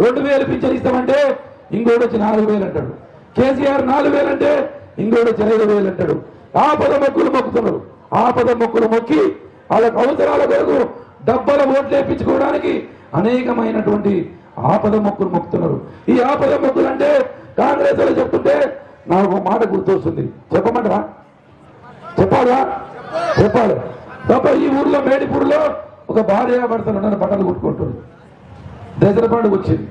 రెండు వేలు పింఛన్ ఇస్తామంటే ఇంకోటి వచ్చి నాలుగు వేలు అంటాడు. కేసీఆర్ నాలుగు వేలు అంటే ఇంకోటి వచ్చి ఐదు వేలు అంటాడు. ఆపద మొక్కులు మొక్కుతున్నారు. ఆపద మొక్కులు మొక్కి వాళ్ళకు అవసరాల కొరకు డబ్బల ఓట్లు వేయించుకోవడానికి అనేకమైనటువంటి ఆపద మొక్కులు మొక్కుతున్నారు. ఈ ఆపద మొక్కులు అంటే కాంగ్రెస్ వాళ్ళు చెప్తుంటే నాకు మాట గుర్తొస్తుంది. చెప్పమంటారా? చెప్పాలా? చెప్పాలి. తప్ప ఈ ఊర్లో మేడిపూర్లో ఒక భార్య భర్తలు ఉన్నారు బట్టలు కుట్టుకుంటున్నారు. దసరా పండుగ వచ్చింది.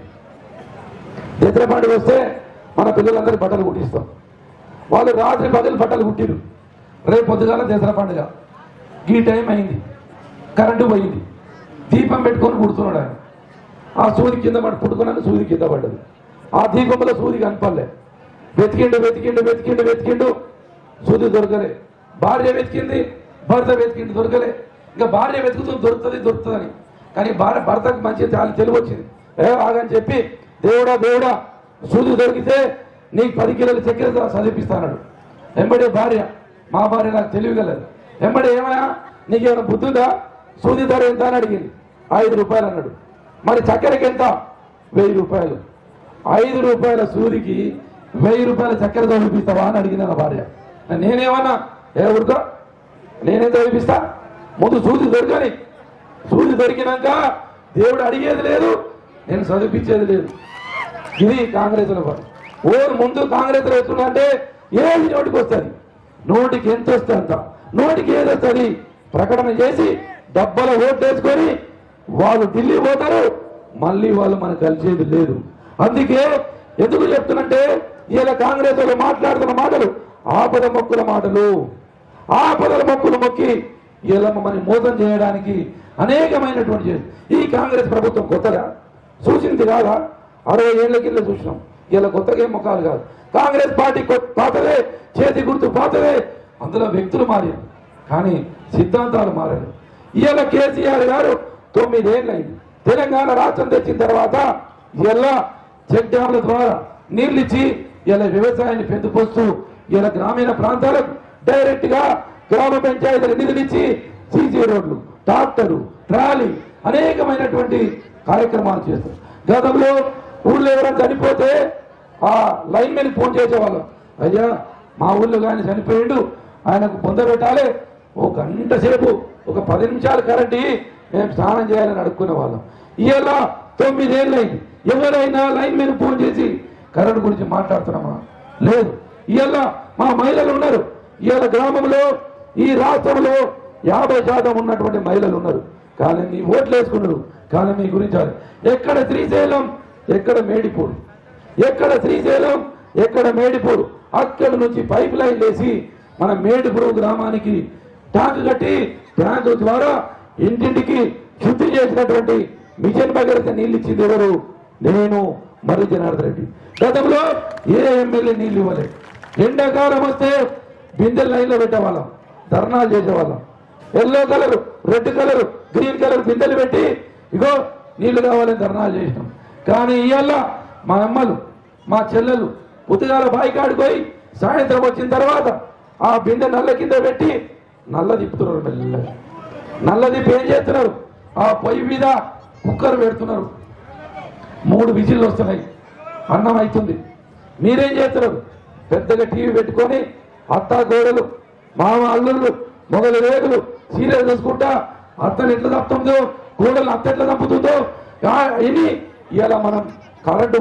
దసరా పండుగ వస్తే మన పిల్లలందరూ బట్టలు కుట్టిస్తాం. వాళ్ళు రాత్రి పగలు బట్టలు కుట్టిరు. రేపు పొద్దుగాల దసరా పండుగ. ఈ టైం అయింది. కరెంటు పోయింది. దీపం పెట్టుకొని కుడుతున్నాడు ఆయన. ఆ సూది కింద పడి పుట్టుకున్నాను సూది కింద పడ్డది. ఆ దీపంలో సూది కనపడలే. వెతికిండు వెతికిండు వెతికిండు వెతికిండు. సూది దొరకలే. భార్య వెతికింది భర్త వెతికిండు దొరకలే. ఇంకా భార్య వెతుకుతూ దొరుకుతుంది దొరుకుతుందని. కానీ భార్య భర్తకు మంచి చాలా తెలివి వచ్చింది ఏ ఆగని చెప్పి దేవుడా దేవుడా సూది దొరికితే నీకు పది కిలోల చక్కెర చదివిస్తాడు వెంబడే భార్య మా భార్య నాకు తెలియగలదు వెంబడే ఏమైనా నీకేమైనా బుద్ధి సూది ధర ఎంత అని అడిగింది. ఐదు రూపాయలు అన్నాడు. మరి చక్కెరకి ఎంత? వెయ్యి రూపాయలు. ఐదు రూపాయల సూదికి వెయ్యి రూపాయల చక్కెర చదివిస్తావా అని అడిగింది నా భార్య. నేనేమన్నా ఏ ఊరుకో నేనేం చదివిస్తా ముందు సూది దొరకని సూర్యుడు దొరికినాక దేవుడు అడిగేది లేదు నేను చదివించేది లేదు. ఇది కాంగ్రెస్ వాడు ఓరు ముందు కాంగ్రెస్ అంటే ఏది నోటికి వస్తుంది? నోటికి ఎంత వస్తే అంత. నోటికి ఏది వస్తుంది? ప్రకటన చేసి డబ్బల ఓటు వేసుకొని వాళ్ళు ఢిల్లీ పోతారు మళ్ళీ వాళ్ళు మనకు కలిసేది లేదు. అందుకే ఎందుకు చెప్తున్నంటే ఇలా కాంగ్రెస్ వాళ్ళు మాట్లాడుతున్న మాటలు ఆపద మొక్కుల మాటలు. ఆపదల మొక్కులు మొక్కి ఇలా మమ్మల్ని మోసం చేయడానికి అనేకమైనటువంటి ఈ కాంగ్రెస్ ప్రభుత్వం కొత్తగా చూసింది కాదా? అరవై ఏళ్ళ కింద చూసినాం. ఇలా కొత్తగా ముఖాలు కాదు. కాంగ్రెస్ పార్టీ కొ- పాతదే చేతి గుర్తు పాతదే. అందులో వ్యక్తులు మారారు. కానీ సిద్ధాంతాలు మారారు. ఇవాళ కేసీఆర్ గారు తొమ్మిదేళ్ళైంది తెలంగాణ రాష్ట్రం తెచ్చిన తర్వాత ఇలా చెక్ డ్యాంల ద్వారా నీళ్ళు ఇచ్చి ఇలా వ్యవసాయాన్ని పెందుకొస్తూ ఇలా గ్రామీణ ప్రాంతాలకు డైరెక్ట్గా గ్రామ పంచాయతీల నిధులు ఇచ్చి సీసీ రోడ్లు ట్రాక్టరు ట్రాలీ అనేకమైనటువంటి కార్యక్రమాలు చేస్తారు. గతంలో ఊళ్ళో ఎవరైనా చనిపోతే ఆ లైన్ మీద ఫోన్ చేసేవాళ్ళం. అయ్యా మా ఊళ్ళో కానీ చనిపోయిండు ఆయనకు పొందబెట్టాలి ఓ గంట సేపు ఒక పది నిమిషాలు కరెంట్ మేము స్నానం చేయాలని అడుక్కునే వాళ్ళం ఇవాళ తొమ్మిదేళ్ళు అయింది ఎవరైనా లైన్ మీద ఫోన్ చేసి కరెంట్ గురించి మాట్లాడుతున్నామా? లేదు. ఇవాళ మా మహిళలు ఉన్నారు. ఇవాళ గ్రామంలో ఈ రాష్ట్రంలో యాభై శాతం ఉన్నటువంటి మహిళలు ఉన్నారు. కానీ మీ ఓట్లు వేసుకున్నారు. కానీ మీ గురించి ఎక్కడ శ్రీశైలం ఎక్కడ మేడిపూరు. ఎక్కడ శ్రీశైలం ఎక్కడ మేడిపూరు. అక్కడి నుంచి పైప్ లైన్ వేసి మన మేడిపూరు గ్రామానికి ట్యాంక్ కట్టి ట్యాంక్ ద్వారా ఇంటింటికి శుద్ధి చేసినటువంటి మిషన్ భగీరథ నీళ్ళు ఇచ్చింది ఎవరు? నేను మర్రి జనార్దన్ రెడ్డి. గతంలో ఏ ఎమ్మెల్యే నీళ్ళు ఇవ్వలేదు. ఎండాకాలం వస్తే బిందెలు లైన్లో పెట్టేవాళ్ళం. ధర్నాలు చేసేవాళ్ళం. Yellow colour red colour green colour బిందెలు పెట్టి ఇగో నీళ్ళు కావాలని ధర్నాలు చేసినాం. కానీ ఇవాళ మా అమ్మలు మా చెల్లెలు పుత్తగాల బాయికాడికి పోయి సాయంత్రం వచ్చిన తర్వాత ఆ బిందె నల్ల కింద పెట్టి నల్ల తిప్పుతున్నారు మెల్లగా. నల్ల తిప్పి ఏం చేస్తున్నారు? ఆ పొయ్యి మీద కుక్కర్ పెడుతున్నారు. మూడు విజిల్లు వస్తున్నాయి. అన్నం అవుతుంది. మీరేం చేస్తున్నారు? పెద్దగా టీవీ పెట్టుకొని అత్త గోడలు మామ అల్లుళ్ళు మొగలు రేగులు సీరియల్ చూసుకుంటా అత్తలు ఎట్లా తప్పుతుందో కూడలు అత్త ఎట్లా తప్పుతుందో ఇని ఇలా మనం కరెంటు